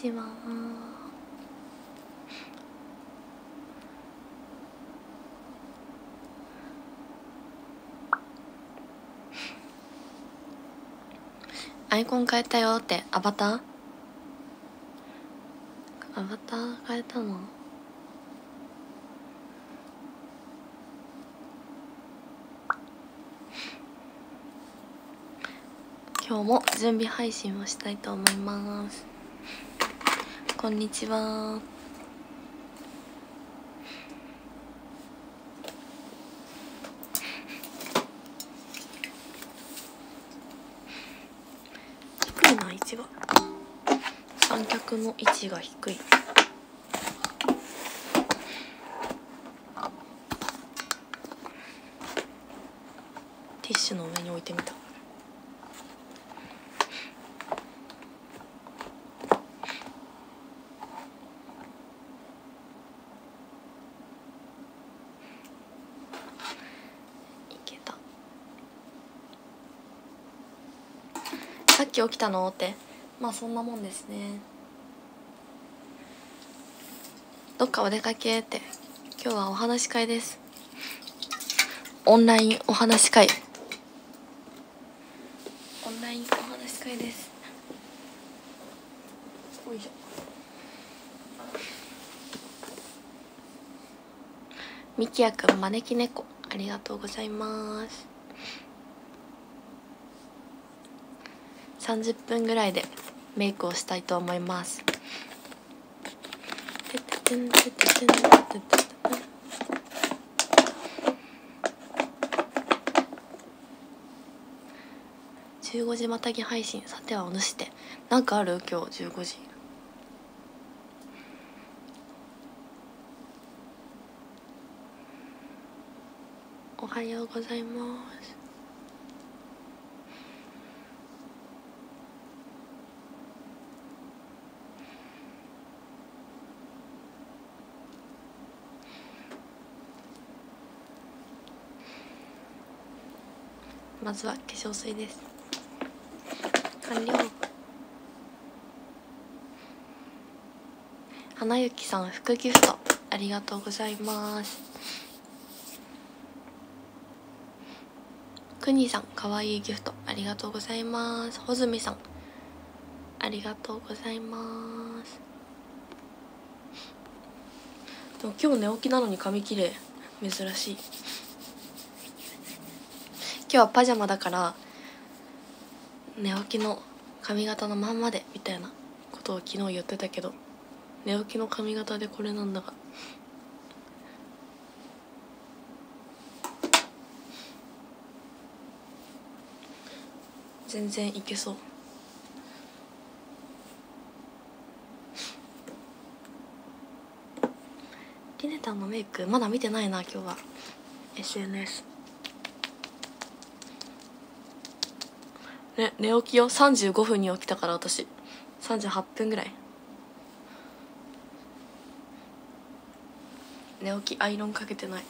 ちはアイコン変えたよってアバター？アバター変えたの？今日も準備配信をしたいと思います。こんにちは。低いな位置が三脚の位置が低い。ティッシュの上に置いてみたいけたさっき起きたの？って。まあそんなもんですね。どっかお出かけって。今日はお話し会です。オンラインお話し会。オンラインお話し会です。よいしょ。みきやくん招き猫。ありがとうございます30分ぐらいでメイクをしたいと思います。15時またぎ配信さてはお主ってなんかある？今日15時おはようございます。まずは化粧水です。完了。花ゆきさん福ギフトありがとうございます。くにさんかわいいギフトありがとうございます。ほずみさんありがとうございます。でも今日寝起きなのに髪きれ。い珍しい。日はパジャマだから寝起きの髪型のまんまでみたいなことを昨日言ってたけど寝起きの髪型でこれなんだが。全然いけそう。リネタンのメイクまだ見てないな今日は。SNS ね寝起きよ35分に起きたから私。38分ぐらい。寝起きアイロンかけてない。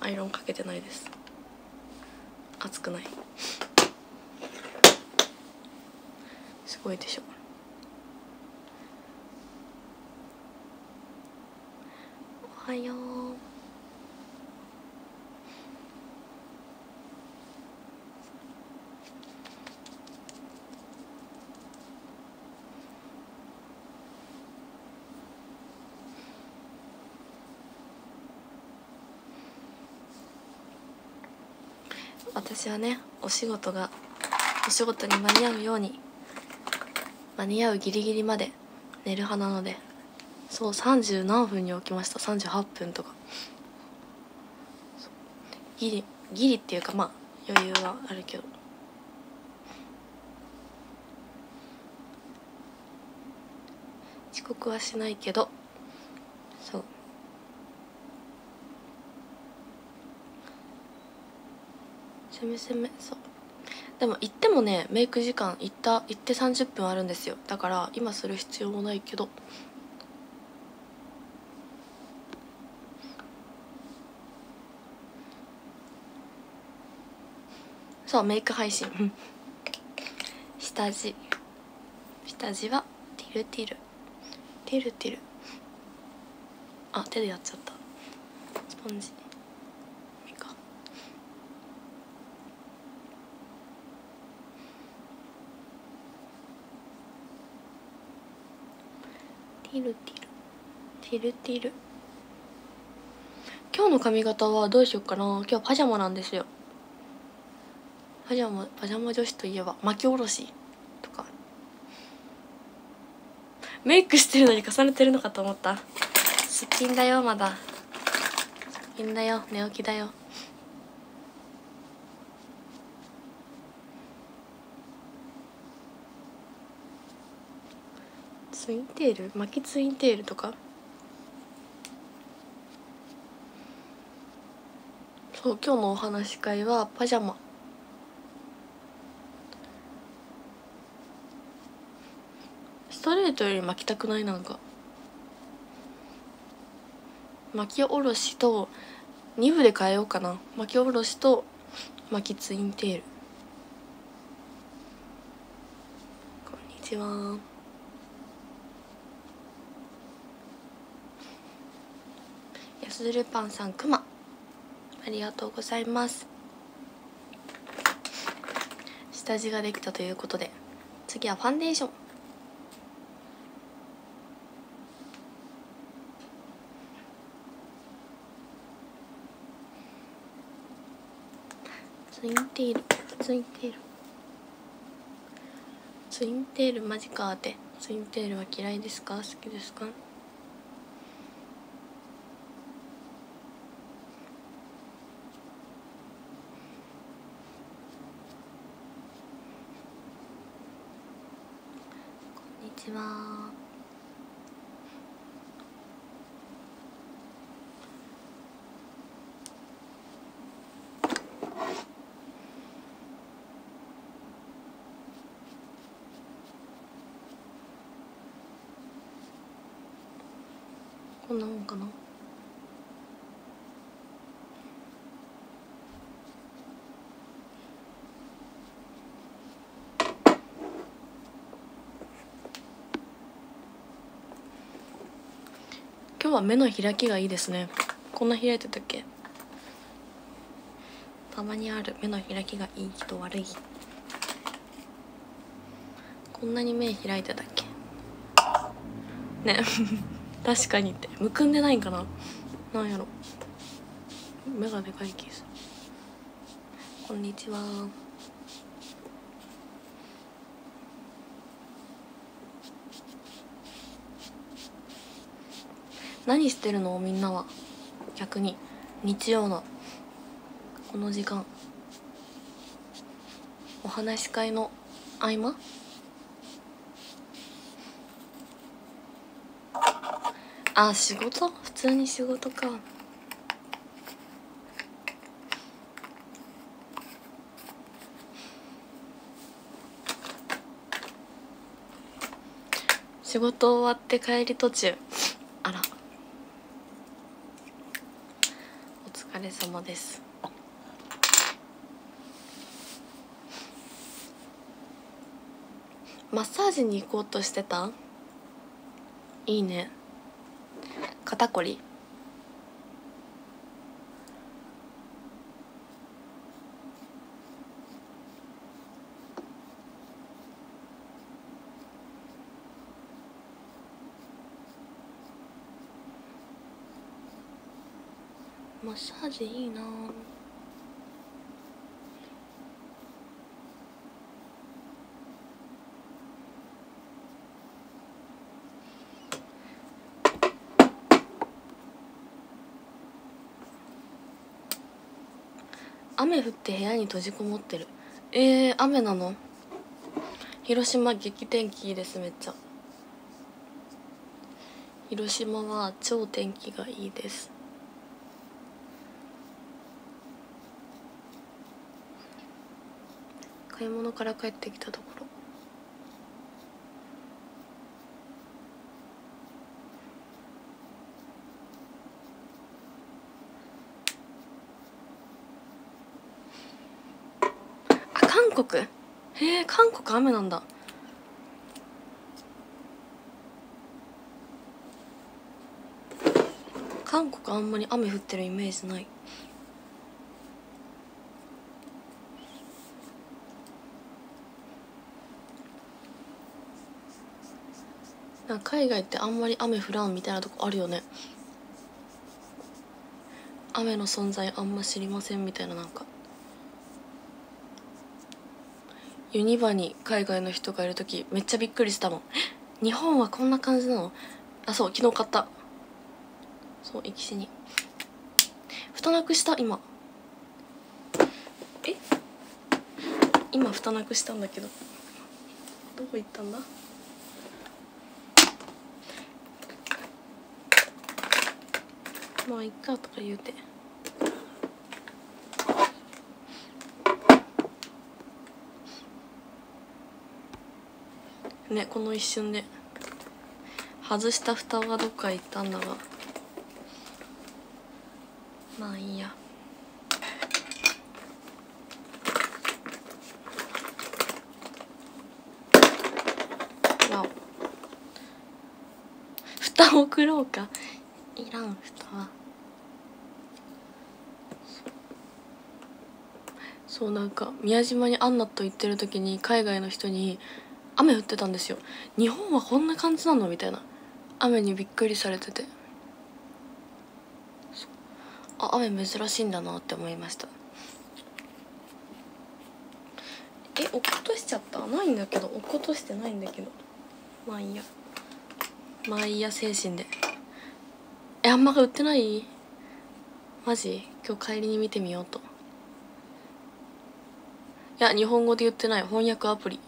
アイロンかけてないです。熱くない。すごいでしょ。おはよう。私はねお仕事がお仕事に間に合うように間に合うギリギリまで寝る派なのでそう30何分に起きました。38分とか。ギリギリっていうかまあ余裕はあるけど。遅刻はしないけどそう攻め攻めそうでも行ってもねメイク時間行った行って30分あるんですよ。だから今する必要もないけど。そうメイク配信。下地。下地はティルティル。ティルティル。あ手でやっちゃった。スポンジいいかティルティルティル。ティル今日の髪型はどうしようかな。今日パジャマなんですよ。パジャマパジャマ女子といえば巻き下ろしとか。メイクしてるのに重ねてるのかと思った。すっぴんだよまだ。すっぴんだよ寝起きだよ。ツインテール巻きツインテールとか。そう今日のお話し会はパジャマ。ストレートより巻きたくないなんか。巻き下ろしと2部で変えようかな。巻き下ろしと巻きツインテール。こんにちは。やするパンさんくま。ありがとうございます。下地ができたということで次はファンデーション。ツインテールツインテール。ツインテールマジかって。ツインテールは嫌いですか？好きですか？ちはこんなもんかな？は目の開きがいいですね。こんな開いてたっけ？たまにある目の開きがいい人悪い。こんなに目開いてたっけ？ね。確かにって。むくんでないんかな？なんやろ。目がでかい気がする。こんにちは。何してるの？みんなは。逆に。日曜の。この時間。お話し会の合間？あ仕事？普通に仕事か。仕事終わって帰り途中あらお疲れ様です。マッサージに行こうとしてた？いいね。肩こり。マッサージいいな。雨降って部屋に閉じこもってる。えー、雨なの？広島激天気いいですめっちゃ。広島は超天気がいいです。買い物から帰ってきたところ。あ韓国？へえ韓国雨なんだ。韓国あんまり雨降ってるイメージない。なんか海外ってあんまり雨降らんみたいなとこあるよね。雨の存在あんま知りませんみたいななんか。ユニバに海外の人がいる時めっちゃびっくりしたもん。日本はこんな感じなの？あそう昨日買った。そう行きしに。蓋なくした今。え？今蓋なくしたんだけど。どこ行ったんだ？まあいっかとか言うて。ねこの一瞬で。外した蓋がどっか行ったんだが。まあいいや。わお。蓋送ろうか。いらん蓋はそうなんか宮島にアンナと行ってる時に海外の人に雨降ってたんですよ。日本はこんな感じなのみたいな。雨にびっくりされてて。あ雨珍しいんだなって思いました。え落っことしちゃった？ないんだけど。落っことしてないんだけど。まあいいや。まあいいや精神で。あんまが売ってない？マジ？今日帰りに見てみようと。いや日本語で言ってない。翻訳アプリ。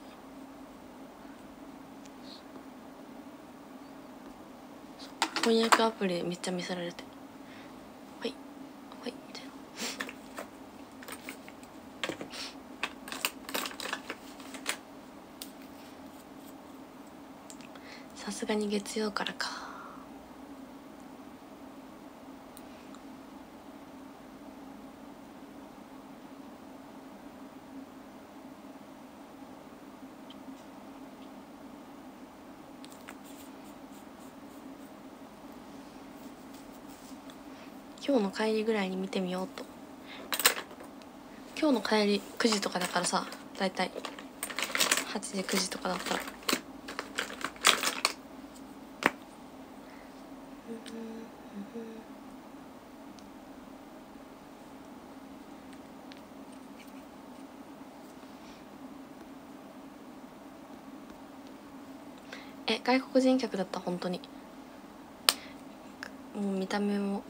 翻訳アプリめっちゃ見せられて。はい。はい。みたいなさすがに月曜からか。帰りぐらいに見てみようと。今日の帰り9時とかだからさだいたい8時9時とかだったら。え外国人客だった本当に。もう見た目も。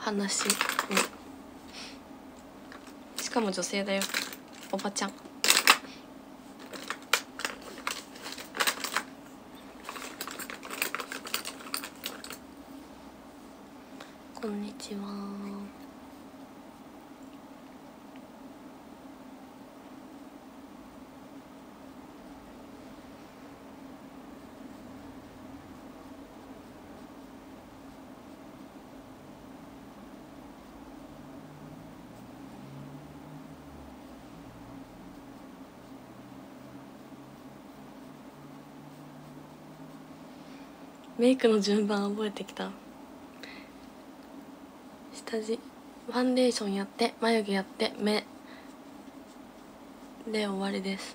話。にしかも女性だよ。おばちゃんこんにちはメイクの順番覚えてきた。下地。ファンデーションやって眉毛やって目。で終わりです。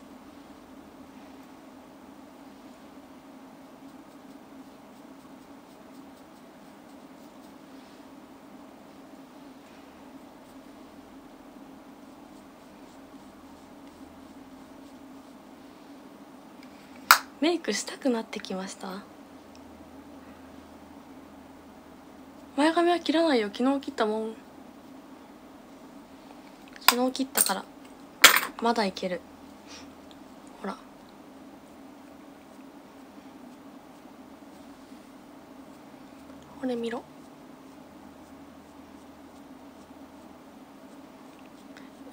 メイクしたくなってきました前髪は切らないよ。昨日切ったもん。昨日切ったから。まだいける。ほら。これ見ろ。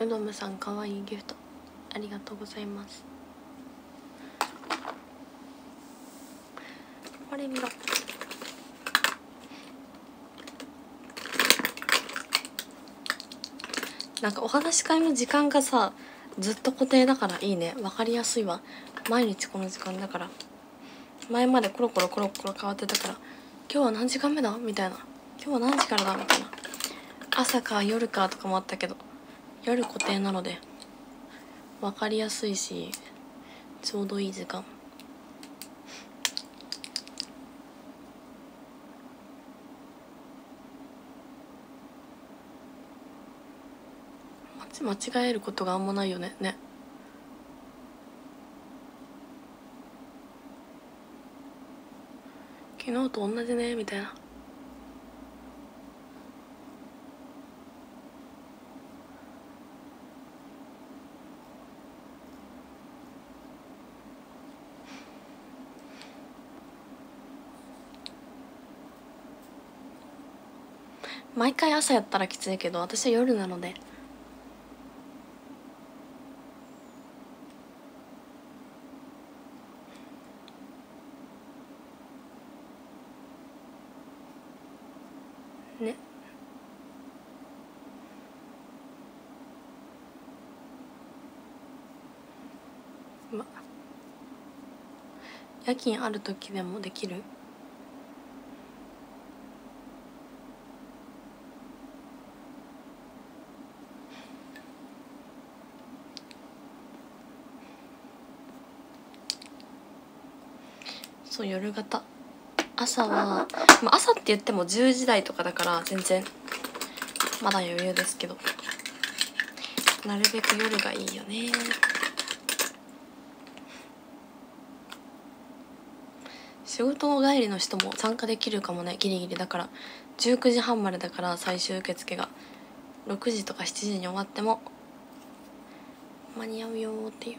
うどむさんかわいいギフト。ありがとうございます。これ見ろ。なんかお話し会の時間がさずっと固定だからいいね。分かりやすいわ。毎日この時間だから。前までコロコロコロコロ変わってたから。今日は何時間目だ？みたいな。今日は何時からだ？みたいな。朝か夜かとかもあったけど。夜固定なので。分かりやすいしちょうどいい時間。間違えることがあんまないよね。ね。昨日と同じねみたいな。毎回朝やったらきついけど私は夜なので。ね。ま夜勤ある時でもできる？そう夜型。朝は、まあ、朝って言っても10時台とかだから全然まだ余裕ですけど。なるべく夜がいいよね。仕事帰りの人も参加できるかもねギリギリだから。19時半までだから最終受付が。6時とか7時に終わっても間に合うよっていう。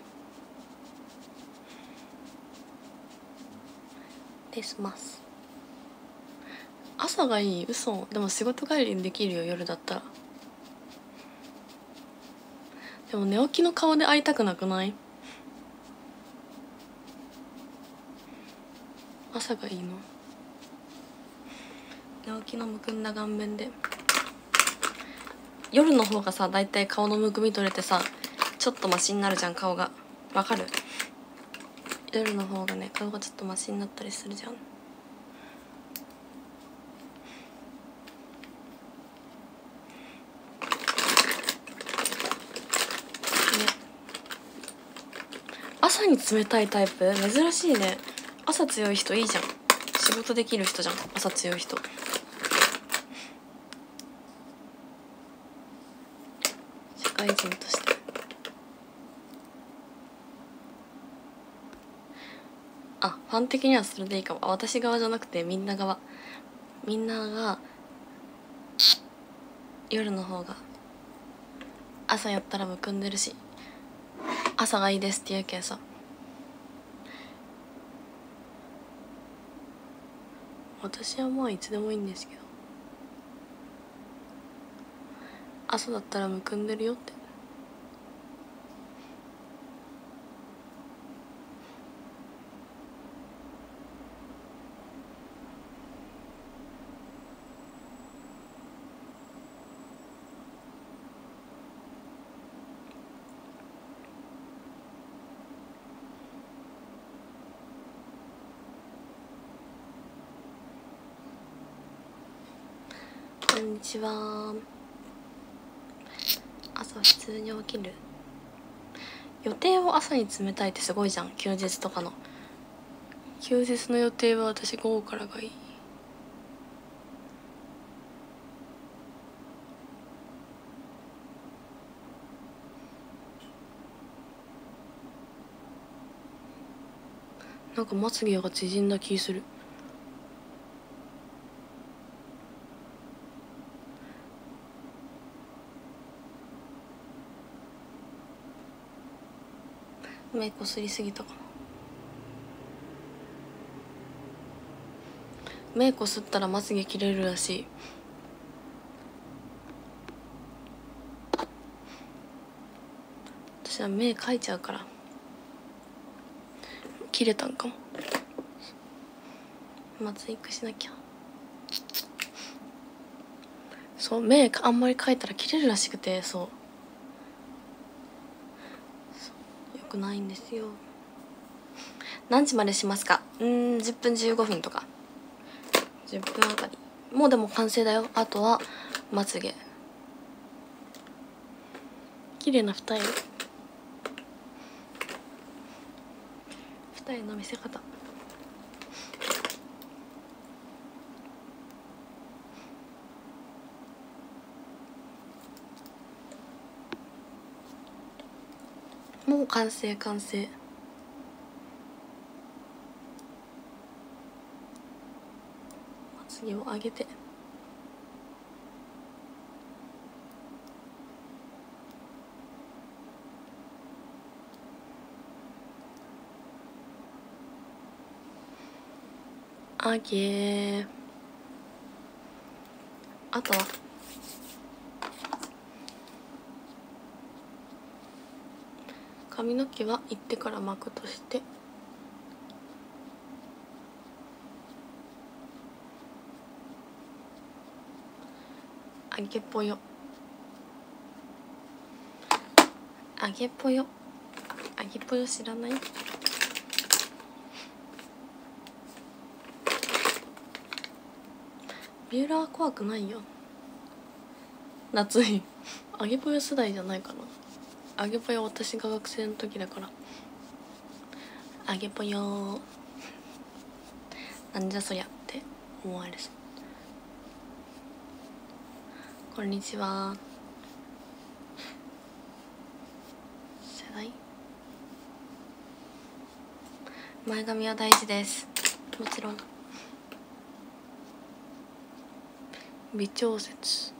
ですます。朝がいい。嘘。でも仕事帰りにできるよ夜だったら。でも寝起きの顔で会いたくなくない？朝がいいの寝起きのむくんだ顔面で。夜の方がさ大体顔のむくみ取れてさちょっとマシになるじゃん顔が。わかる？夜の方がね顔がちょっとマシになったりするじゃんね朝に冷たいタイプ？珍しいね。朝強い人いいじゃん。仕事できる人じゃん。朝強い人。社会人として。あファン的にはそれでいいかも。私側じゃなくてみんな側。みんなが夜の方が朝やったらむくんでるし。朝がいいですって言うけどさ。私はまあいつでもいいんですけど。朝だったらむくんでるよって。こんにちは。朝普通に起きる。予定を朝に冷たいってすごいじゃん。休日とかの。休日の予定は私午後からがいい。なんかまつげが縮んだ気する。目こすりすぎたかな。目こすったらまつげ切れるらしい。私は目かいちゃうから。切れたんかも。まついくしなきゃ。そう目あんまりかいたら切れるらしくてそう。くないんですよ。何時までしますか？うん10分15分とか。10分あたり。もうでも完成だよ。あとはまつげ。綺麗な二重。二重の見せ方。完成完成。まつげを上げて。上げあとは髪の毛は行ってから巻くとして。あげぽよ。あげぽよ。あげぽよ知らない？ビューラー怖くないよ。夏いあげぽよ世代じゃないかな。あげぽよ私が学生の時だから。あげぽよなんじゃそりゃって思われそう。こんにちは。世代？前髪は大事です。もちろん。微調節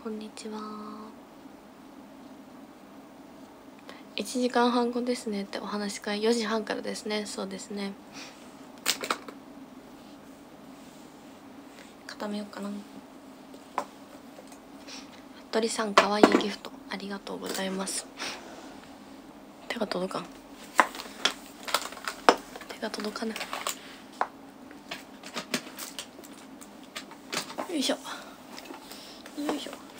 こんにちは。1時間半後ですねってお話し会4時半からですね。そうですね。固めようかな。服部さんかわいいギフトありがとうございます。手が届かん。手が届かない。よいしょ。よいしょ。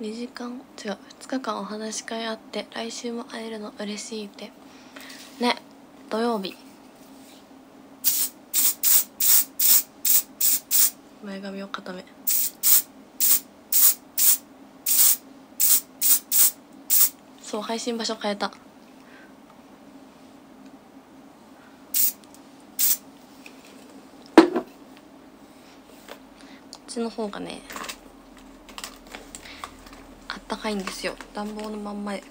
2時間？違う。2日間お話し会あって来週も会えるの嬉しいって。ね。土曜日。前髪を固め。そう配信場所変えた。こっちの方がねいんですよ。暖房のまんま。で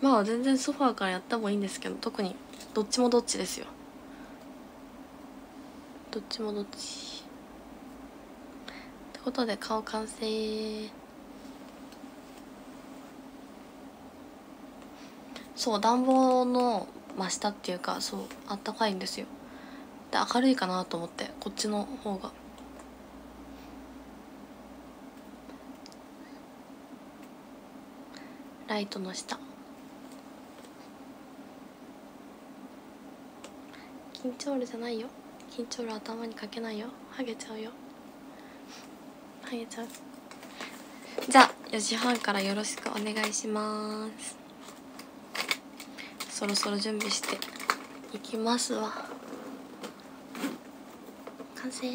まあ全然ソファーからやった方がいいんですけど特にどっちもどっちですよ。どっちもどっち。ってことで顔完成。そう暖房の真下っていうかそうあったかいんですよ。で明るいかなと思ってこっちの方が。ライトの下。緊張るじゃないよ。緊張る頭にかけないよ。ハゲちゃうよ。ハゲちゃう。じゃあ4時半からよろしくお願いします。そろそろ準備していきますわ。完成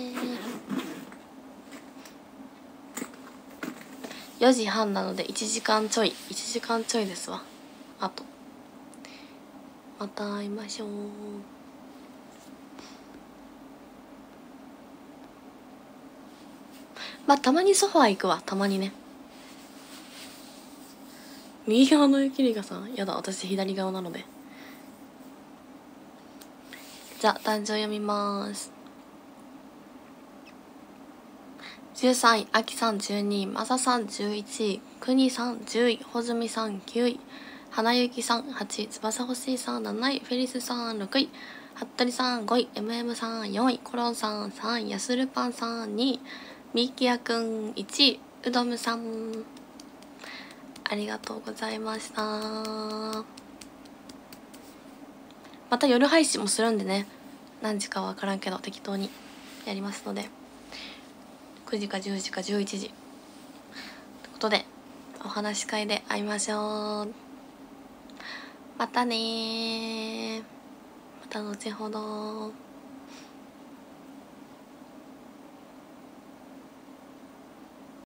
4時半なので1時間ちょい。1時間ちょいですわ。あと。また会いましょう。まあたまにソファー行くわ。たまにね。右側のゆきりがさんやだ。私左側なので。じゃあ誕生読みます。13位あきさん12位まささん11位くにさん10位ほずみさん9位花雪さん8位翼欲しいさん7位フェリスさん6位服部さん5位 MM さん4位コロンさん3位やするパンさん2位みきやくん1位うどむさん。ありがとうございました。また夜配信もするんでね。何時かわからんけど適当にやりますので。9時か10時か11時。ということでお話し会で会いましょう。またねまた後ほど